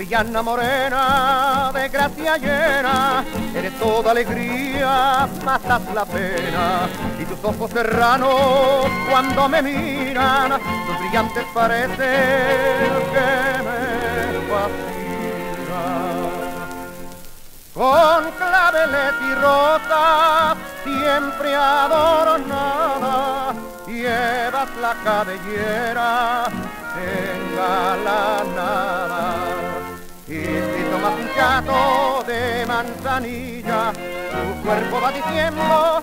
Sevillana morena, de gracia llena, eres toda alegría, matas la pena. Y tus ojos serranos, cuando me miran, tus brillantes parecen que me fascinan. Con claveles y rosas, siempre adornada, llevas la cabellera engalanada. Tu cuerpo va diciendo,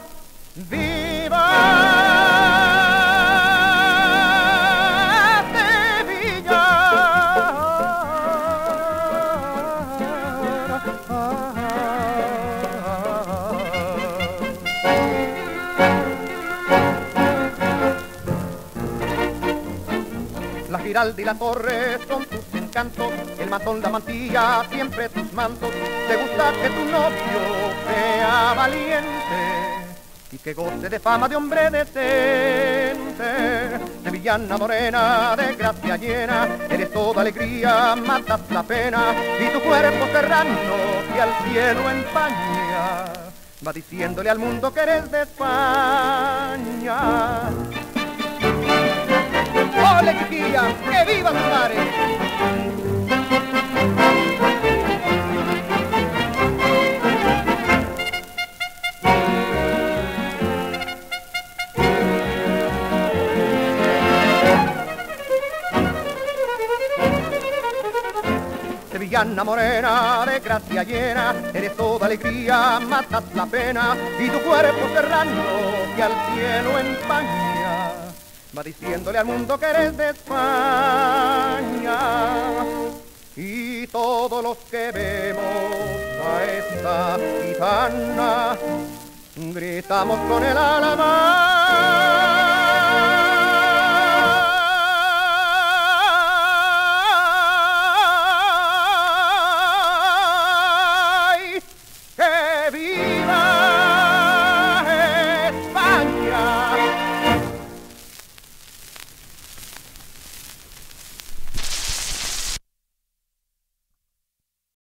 ¡Viva! La giralda y la torre son tus el matón, la mantilla, siempre tus mantos. Te gusta que tu novio sea valiente y que goce de fama de hombre decente. Sevillana morena, de gracia llena, eres toda alegría, matas la pena y tu cuerpo serrano que al cielo empaña. Va diciéndole al mundo que eres de España. Sevillana morena, de gracia llena, eres toda alegría, matas la pena, y tu cuerpo serrano que al cielo empaña va diciéndole al mundo que eres de España. Y todos los que vemos a esta gitana, gritamos con el alma.